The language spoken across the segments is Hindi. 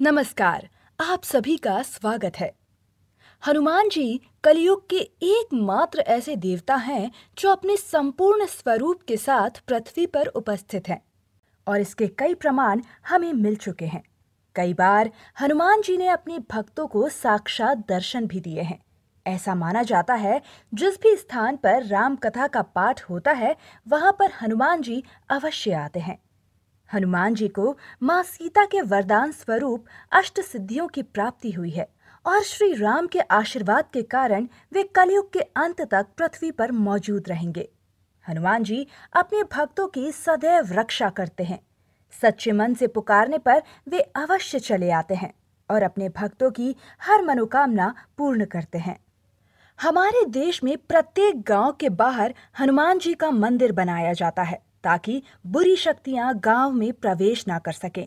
नमस्कार, आप सभी का स्वागत है। हनुमान जी कलयुग के एकमात्र ऐसे देवता हैं जो अपने संपूर्ण स्वरूप के साथ पृथ्वी पर उपस्थित हैं और इसके कई प्रमाण हमें मिल चुके हैं। कई बार हनुमान जी ने अपने भक्तों को साक्षात दर्शन भी दिए हैं। ऐसा माना जाता है, जिस भी स्थान पर राम कथा का पाठ होता है, वहाँ पर हनुमान जी अवश्य आते हैं। हनुमान जी को माँ सीता के वरदान स्वरूप अष्ट सिद्धियों की प्राप्ति हुई है और श्री राम के आशीर्वाद के कारण वे कलयुग के अंत तक पृथ्वी पर मौजूद रहेंगे। हनुमान जी अपने भक्तों की सदैव रक्षा करते हैं। सच्चे मन से पुकारने पर वे अवश्य चले आते हैं और अपने भक्तों की हर मनोकामना पूर्ण करते हैं। हमारे देश में प्रत्येक गाँव के बाहर हनुमान जी का मंदिर बनाया जाता है। ताकि बुरी शक्तियाँ गाँव में प्रवेश ना कर सकें।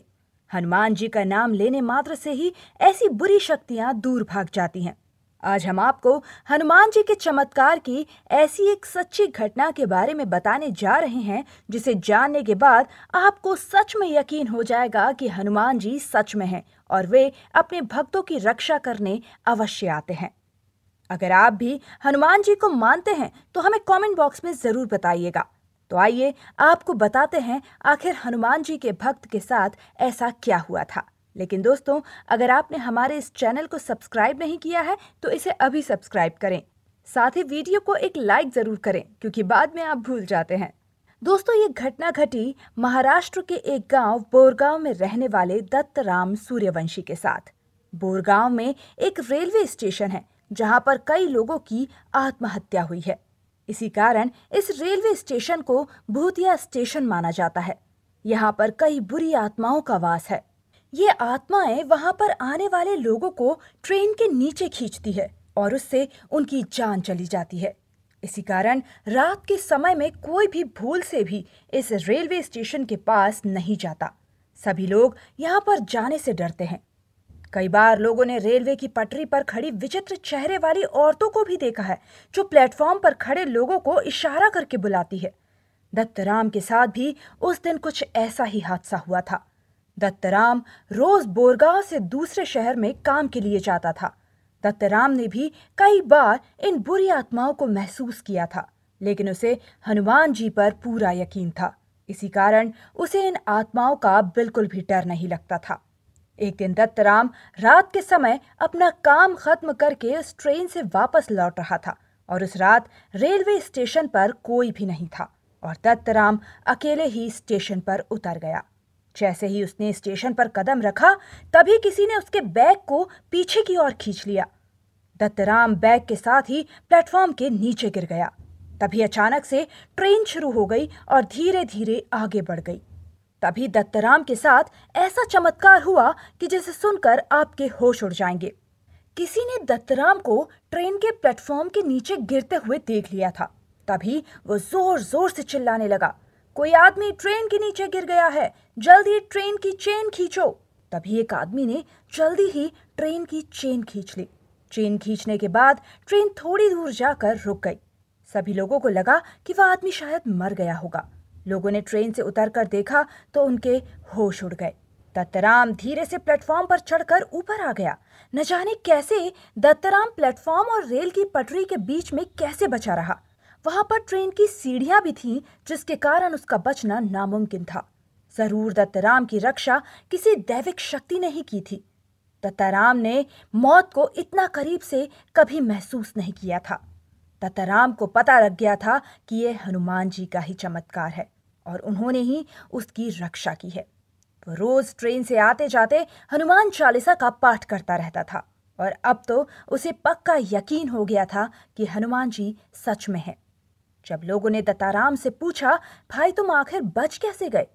हनुमान जी का नाम लेने मात्र से ही ऐसी बुरी शक्तियाँ दूर भाग जाती हैं। आज हम आपको हनुमान जी के चमत्कार की ऐसी एक सच्ची घटना के बारे में बताने जा रहे हैं, जिसे जानने के बाद आपको सच में यकीन हो जाएगा कि हनुमान जी सच में हैं और वे अपने भक्तों की रक्षा करने अवश्य आते हैं। अगर आप भी हनुमान जी को मानते हैं तो हमें कमेंट बॉक्स में ज़रूर बताइएगा। तो आइए, आपको बताते हैं, आखिर हनुमान जी के भक्त के साथ ऐसा क्या हुआ था। लेकिन दोस्तों, अगर आपने हमारे इस चैनल को सब्सक्राइब नहीं किया है तो इसे अभी सब्सक्राइब करें। साथ ही वीडियो को एक लाइक ज़रूर करें, क्योंकि बाद में आप भूल जाते हैं। दोस्तों, ये घटना घटी महाराष्ट्र के एक गाँव, बोरगांव में रहने वाले दत्तराम सूर्यवंशी के साथ। बोरगांव में एक रेलवे स्टेशन है, जहाँ पर कई लोगों की आत्महत्या हुई है। इसी कारण इस रेलवे स्टेशन को भूतिया स्टेशन माना जाता है। यहाँ पर कई बुरी आत्माओं का वास है। ये आत्माएँ वहाँ पर आने वाले लोगों को ट्रेन के नीचे खींचती है और उससे उनकी जान चली जाती है। इसी कारण रात के समय में कोई भी भूल से भी इस रेलवे स्टेशन के पास नहीं जाता। सभी लोग यहाँ पर जाने से डरते हैं। कई बार लोगों ने रेलवे की पटरी पर खड़ी विचित्र चेहरे वाली औरतों को भी देखा है, जो प्लेटफॉर्म पर खड़े लोगों को इशारा करके बुलाती है। दत्तराम के साथ भी उस दिन कुछ ऐसा ही हादसा हुआ था। दत्तराम रोज बोरगांव से दूसरे शहर में काम के लिए जाता था। दत्तराम ने भी कई बार इन बुरी आत्माओं को महसूस किया था, लेकिन उसे हनुमान जी पर पूरा यकीन था। इसी कारण उसे इन आत्माओं का बिल्कुल भी डर नहीं लगता था। एक दिन दत्तराम रात के समय अपना काम खत्म करके उस ट्रेन से वापस लौट रहा था और उस रात रेलवे स्टेशन पर कोई भी नहीं था और दत्तराम अकेले ही स्टेशन पर उतर गया। जैसे ही उसने स्टेशन पर कदम रखा, तभी किसी ने उसके बैग को पीछे की ओर खींच लिया। दत्तराम बैग के साथ ही प्लेटफॉर्म के नीचे गिर गया। तभी अचानक से ट्रेन शुरू हो गई और धीरे धीरे आगे बढ़ गई। तभी दत्तराम के साथ ऐसा चमत्कार हुआ कि जिसे सुनकर आपके होश उड़ जाएँगे। किसी ने दत्तराम को ट्रेन के प्लेटफॉर्म के नीचे गिरते हुए देख लिया था। तभी वो ज़ोर ज़ोर से चिल्लाने लगा। कोई आदमी ट्रेन के नीचे गिर गया है, जल्दी ट्रेन की चेन खींचो। तभी एक आदमी ने जल्दी ही ट्रेन की चेन खींच ली। चेन खींचने के बाद ट्रेन थोड़ी दूर जाकर रुक गई। सभी लोगों को लगा कि वह आदमी शायद मर गया होगा। लोगों ने ट्रेन से उतरकर देखा तो उनके होश उड़ गए। दत्तराम धीरे से प्लेटफॉर्म पर चढ़कर ऊपर आ गया। न जाने कैसे दत्तराम प्लेटफॉर्म और रेल की पटरी के बीच में कैसे बचा रहा। वहाँ पर ट्रेन की सीढ़ियाँ भी थीं, जिसके कारण उसका बचना नामुमकिन था। ज़रूर दत्तराम की रक्षा किसी दैविक शक्ति ने ही की थी। दत्ताराम ने मौत को इतना करीब से कभी महसूस नहीं किया था। दत्ताराम को पता लग गया था कि यह हनुमान जी का ही चमत्कार है और उन्होंने ही उसकी रक्षा की है। वो रोज ट्रेन से आते जाते हनुमान चालीसा का पाठ करता रहता था और अब तो उसे पक्का यकीन हो गया था कि हनुमान जी सच में है। जब लोगों ने दत्ताराम से पूछा, भाई, तुम आखिर बच कैसे गए?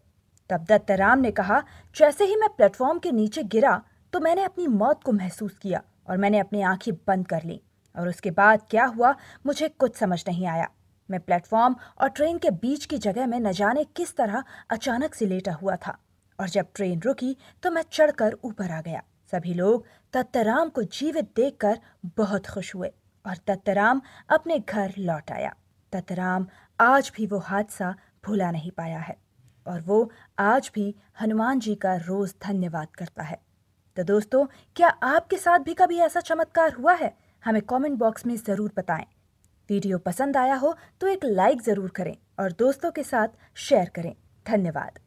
तब दत्ताराम ने कहा, जैसे ही मैं प्लेटफॉर्म के नीचे गिरा तो मैंने अपनी मौत को महसूस किया और मैंने अपनी आँखें बंद कर ली। और उसके बाद क्या हुआ, मुझे कुछ समझ नहीं आया। मैं प्लेटफॉर्म और ट्रेन के बीच की जगह में न जाने किस तरह अचानक से लेटा हुआ था। और जब ट्रेन रुकी तो मैं चढ़कर ऊपर आ गया। सभी लोग दत्तराम को जीवित देखकर बहुत खुश हुए और दत्तराम अपने घर लौट आया। दत्तराम आज भी वो हादसा भूला नहीं पाया है और वो आज भी हनुमान जी का रोज धन्यवाद करता है। तो दोस्तों, क्या आपके साथ भी कभी ऐसा चमत्कार हुआ है? हमें कमेंट बॉक्स में ज़रूर बताएँ। वीडियो पसंद आया हो तो एक लाइक ज़रूर करें और दोस्तों के साथ शेयर करें। धन्यवाद।